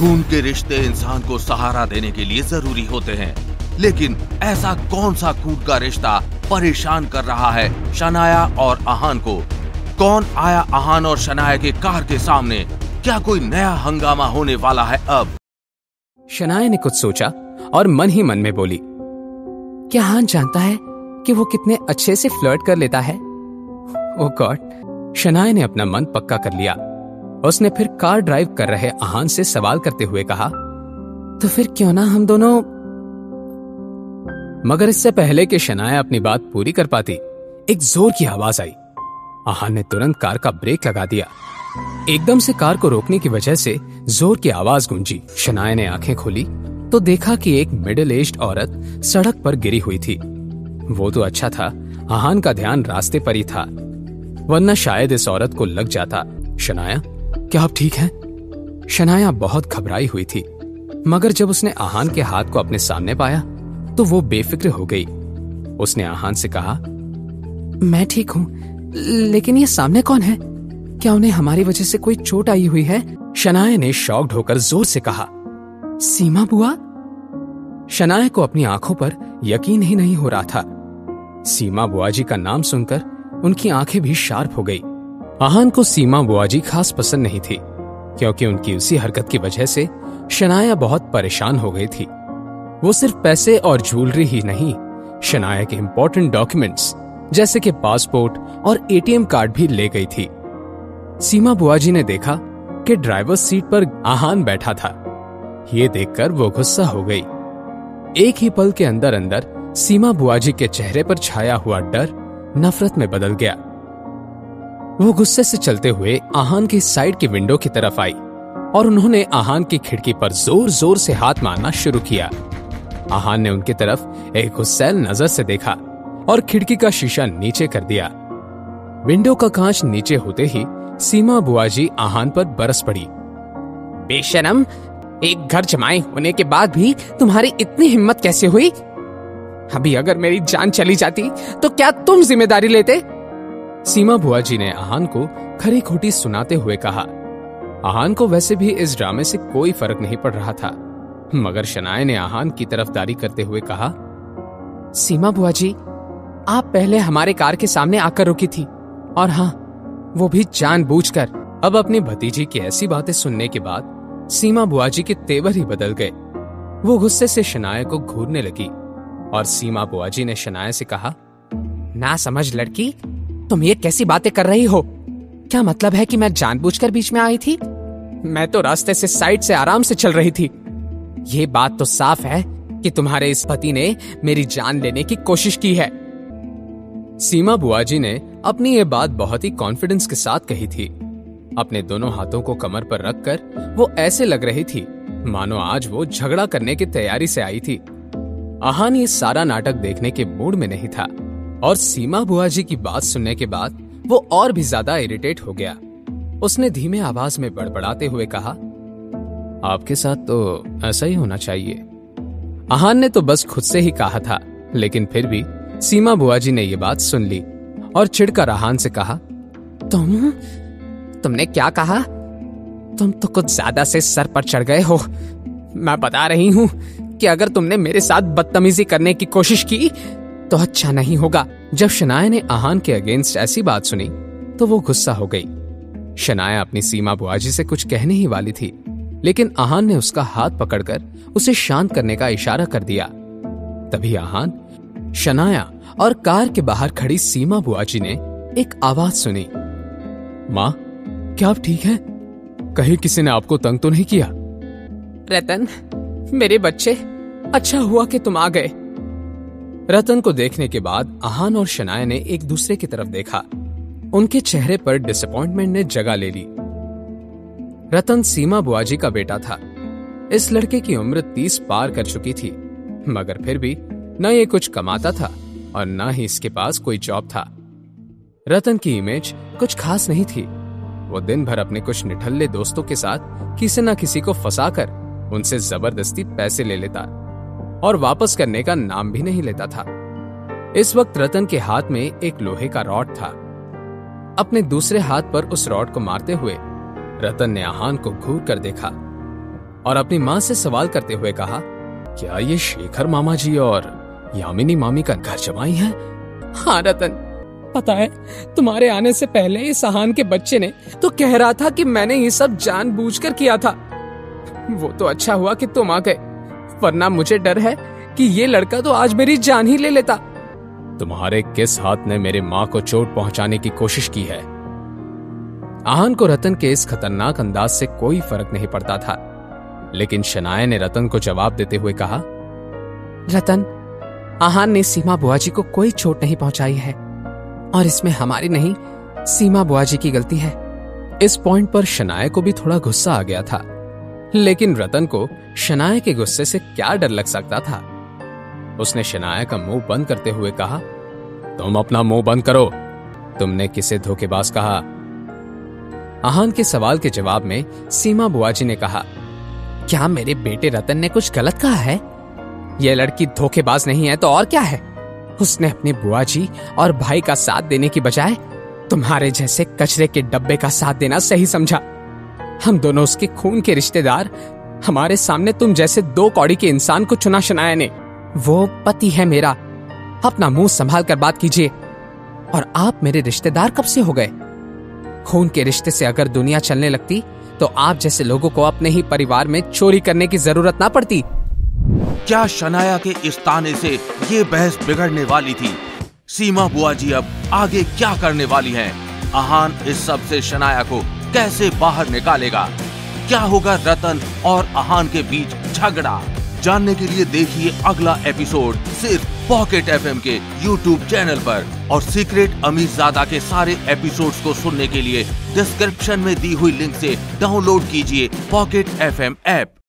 खून के रिश्ते इंसान को सहारा देने के लिए ज़रूरी होते हैं। लेकिन ऐसा कौन सा खून का रिश्ता परेशान कर रहा है शनाया और आहान को? कौन आया आहान और शनाया के कार के सामने? क्या कोई नया हंगामा होने वाला है अब? शनाया ने कुछ सोचा और मन ही मन में बोली, क्या हान जानता है कि वो कितने अच्छे से फ्लर्ट कर लेता है? ओ गॉड शनाया ने अपना मन पक्का कर लिया। उसने फिर कार ड्राइव कर रहे आहान से सवाल करते हुए कहा तो फिर क्यों ना हम दोनों मगर इससे पहले कि शनाया अपनी बात पूरी कर पाती, एक ज़ोर की आवाज़ आई। आहान ने तुरंत कार का ब्रेक लगा दिया। एकदम से कार को रोकने की वजह से ज़ोर की आवाज़ गूंजी। शनाया ने आँखें खोली तो देखा कि एक मिडिल एज्ड औरत सड़क पर गिरी हुई थी। वो तो अच्छा था आहान का ध्यान रास्ते पर ही था, वरना शायद इस औरत को लग जाता। शनाया क्या आप ठीक हैं? शनाया बहुत घबराई हुई थी, मगर जब उसने आहान के हाथ को अपने सामने पाया तो वो बेफिक्र हो गई। उसने आहान से कहा, मैं ठीक हूँ, लेकिन ये सामने कौन है? क्या उन्हें हमारी वजह से कोई चोट आई हुई है? शनाया ने शॉक्ड होकर ज़ोर से कहा, सीमा बुआ? शनाया को अपनी आँखों पर यकीन ही नहीं हो रहा था। सीमा बुआ जी का नाम सुनकर उनकी आँखें भी शार्प हो गई। आहान को सीमा बुआ जी खास पसंद नहीं थी, क्योंकि उनकी उसी हरकत की वजह से शनाया बहुत परेशान हो गई थी। वो सिर्फ़ पैसे और ज्वेलरी ही नहीं, शनाया के इंपॉर्टेंट डॉक्यूमेंट्स जैसे कि पासपोर्ट और एटीएम कार्ड भी ले गई थी। सीमा बुआजी ने देखा कि ड्राइवर सीट पर आहान बैठा था। ये देखकर वो गुस्सा हो गई। एक ही पल के अंदर अंदर सीमा बुआजी के चेहरे पर छाया हुआ डर नफरत में बदल गया। वो गुस्से से चलते हुए आहान की साइड की विंडो की तरफ़ आई और उन्होंने आहान की खिड़की पर ज़ोर ज़ोर से हाथ मारना शुरू किया। आहान ने उनकी तरफ़ एक गुस्सैल नज़र से देखा और खिड़की का शीशा नीचे कर दिया। विंडो का कांच नीचे होते ही सीमा बुआजी आहान पर बरस पड़ी। बेशरम, एक घर जमाए होने के बाद भी तुम्हारी इतनी हिम्मत कैसे हुई? अभी अगर मेरी जान चली जाती तो क्या तुम ज़िम्मेदारी लेते? सीमा बुआजी ने आहान को खरी खोटी सुनाते हुए कहा आहान को वैसे भी इस ड्रामे से कोई फ़र्क नहीं पड़ रहा था, मगर शनाय ने आहान की तरफदारी करते हुए कहा, सीमा बुआ जी, आप पहले हमारे कार के सामने आकर रुकी थी, और हाँ वो भी जानबूझकर। अब अपनी भतीजी की ऐसी बातें सुनने के बाद सीमा बुआजी के तेवर ही बदल गए। वो गुस्से से शनाय को घूरने लगी, और सीमा बुआजी ने शनाय से कहा, ना समझ लड़की तुम ये कैसी बातें कर रही हो? क्या मतलब है कि मैं जानबूझकर बीच में आई थी? मैं तो रास्ते से साइड से आराम से चल रही थी। ये बात तो साफ़ है कि तुम्हारे इस पति ने मेरी जान लेने की कोशिश की है। सीमा बुआजी ने अपनी ये बात बहुत ही कॉन्फिडेंस के साथ कही थी। अपने दोनों हाथों को कमर पर रखकर वो ऐसे लग रही थी, मानो आज वो झगड़ा करने की तैयारी से आई थी। आहान ये सारा नाटक देखने के मूड में नहीं था। और सीमा बुआजी की बात सुनने के बाद वो और भी ज़्यादा इरिटेट हो गया। उसने धीमे आवाज़ में बड़बड़ाते हुए कहा, आपके साथ तो ऐसा ही होना चाहिए। आहान ने तो बस खुद से ही कहा था, लेकिन फिर भी सीमा बुआजी ने ये बात सुन ली और चिढ़कर आहान से कहा, तुम? तुमने क्या कहा? तुम तो कुछ ज़्यादा से सर पर चढ़ गए हो। मैं बता रही हूँ कि अगर तुमने मेरे साथ बदतमीजी करने की कोशिश की तो अच्छा नहीं होगा। जब शनाया ने आहान के अगेंस्ट ऐसी बात सुनी तो वो गुस्सा हो गई। शनाया अपनी सीमा बुआजी से कुछ कहने ही वाली थी, लेकिन आहान ने उसका हाथ पकड़कर उसे शांत करने का इशारा कर दिया। तभी आहान, शनाया और कार के बाहर खड़ी सीमा बुआजी ने एक आवाज़ सुनी। माँ, क्या आप ठीक हैं? कहीं किसी ने आपको तंग तो नहीं किया? रतन, मेरे बच्चे अच्छा हुआ कि तुम आ गए। रतन को देखने के बाद आहान और शनाया ने एक दूसरे की तरफ़ देखा। उनके चेहरे पर डिसअपॉइंटमेंट ने जगह ले ली। रतन सीमा बुआजी का बेटा था। इस लड़के की उम्र तीस पार कर चुकी थी, मगर फिर भी न ये कुछ कमाता था और न ही इसके पास कोई जॉब था। रतन की इमेज कुछ खास नहीं थी। वो दिन भर अपने कुछ निठल्ले दोस्तों के साथ किसी न किसी को फंसाकर उनसे ज़बरदस्ती पैसे ले लेता। और वापस करने का नाम भी नहीं लेता था। इस वक्त रतन के हाथ में एक लोहे का रॉड था। अपने दूसरे हाथ पर उस रॉड को मारते हुए रतन ने आहान को घूर कर देखा और अपनी माँ से सवाल करते हुए कहा, क्या ये शेखर मामा जी और यामिनी मामी का घर जमाई है? हाँ रतन। पता है, तुम्हारे आने से पहले इस आहान के बच्चे ने तो कह रहा था कि मैंने ये सब जानबूझकर किया था। वो तो अच्छा हुआ कि तुम आ गए। वरना मुझे डर है कि ये लड़का तो आज मेरी जान ही ले लेता। तुम्हारे किस हाथ ने मेरे माँ को चोट पहुँचाने की कोशिश की है? आहन को रतन के इस खतरनाक अंदाज से कोई फ़र्क नहीं पड़ता था लेकिन शनाया ने रतन को जवाब देते हुए कहा रतन आहान ने सीमा बुआ जी को कोई चोट नहीं पहुंचाई है और इसमें हमारी नहीं सीमा बुआ जी की गलती है। इस पॉइंट पर शनाया को भी थोड़ा गुस्सा आ गया था। लेकिन रतन को शनाया के गुस्से से क्या डर लग सकता था? उसने शनाया का मुँह बंद करते हुए कहा, तुम अपना मुँह बंद करो। तुमने किसे धोखेबाज कहा? आहान के सवाल के जवाब में सीमा बुआ जी ने कहा, क्या मेरे बेटे रतन ने कुछ गलत कहा है? यह लड़की धोखेबाज नहीं है तो और क्या है? उसने अपने बुआ जी और भाई का साथ देने की बजाय तुम्हारे जैसे कचरे के डब्बे का साथ देना सही समझा। हम दोनों उसके खून के रिश्तेदार। हमारे सामने तुम जैसे दो कौड़ी के इंसान को चुना शनाया ने। वो पति है मेरा। अपना मुँह संभाल कर बात कीजिए। और आप मेरे रिश्तेदार कब से हो गए? खून के रिश्ते से अगर दुनिया चलने लगती तो आप जैसे लोगों को अपने ही परिवार में चोरी करने की ज़रूरत ना पड़ती। क्या शनाया के इस ताने से ये बहस बिगड़ने वाली थी? सीमा बुआ जी, अब आगे क्या करने वाली हैं? आहान इस सबसे शनाया को कैसे बाहर निकालेगा? क्या होगा रतन और आहान के बीच झगड़ा? जानने के लिए देखिए अगला एपिसोड सिर्फ़ पॉकेट एफएम के यूट्यूब चैनल पर। और सीक्रेट अमीर ज़्यादा के सारे एपिसोड्स को सुनने के लिए डिस्क्रिप्शन में दी हुई लिंक से डाउनलोड कीजिए पॉकेट एफएम ऐप।